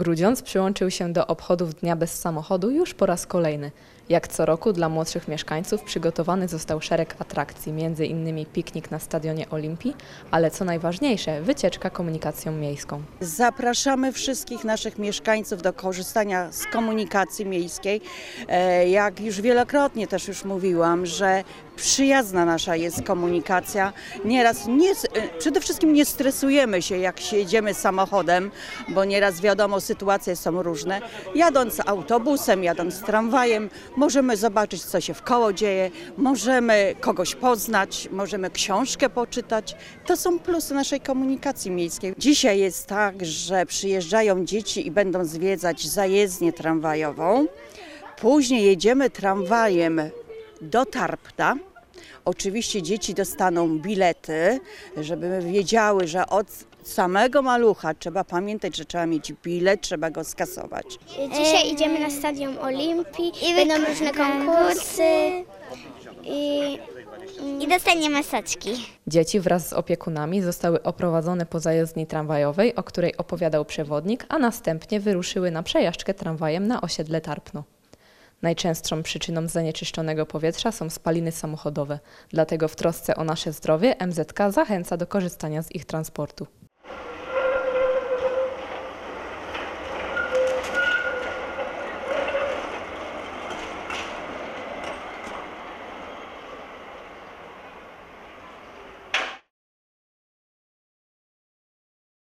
Grudziądz przyłączył się do obchodów Dnia Bez Samochodu już po raz kolejny. Jak co roku dla młodszych mieszkańców przygotowany został szereg atrakcji, m.in. piknik na Stadionie Olimpii, ale co najważniejsze, wycieczka komunikacją miejską. Zapraszamy wszystkich naszych mieszkańców do korzystania z komunikacji miejskiej. E, Jak już wielokrotnie też już mówiłam, że przyjazna nasza jest komunikacja. Nieraz nie, e, przede wszystkim nie stresujemy się, jak się jedziemy samochodem, bo nieraz wiadomo, sytuacje są różne. Jadąc autobusem, jadąc tramwajem, możemy zobaczyć, co się w koło dzieje, możemy kogoś poznać, możemy książkę poczytać. To są plusy naszej komunikacji miejskiej. Dzisiaj jest tak, że przyjeżdżają dzieci i będą zwiedzać zajezdnię tramwajową. Później jedziemy tramwajem do Tarpna. Oczywiście dzieci dostaną bilety, żeby wiedziały, że od samego malucha trzeba pamiętać, że trzeba mieć bilet, trzeba go skasować. Dzisiaj idziemy na Stadion Olimpii, I będą różne konkursy i, i dostaniemy soczki. Dzieci wraz z opiekunami zostały oprowadzone po zajezdni tramwajowej, o której opowiadał przewodnik, a następnie wyruszyły na przejażdżkę tramwajem na osiedle Tarpno. Najczęstszą przyczyną zanieczyszczonego powietrza są spaliny samochodowe, dlatego w trosce o nasze zdrowie MZK zachęca do korzystania z ich transportu.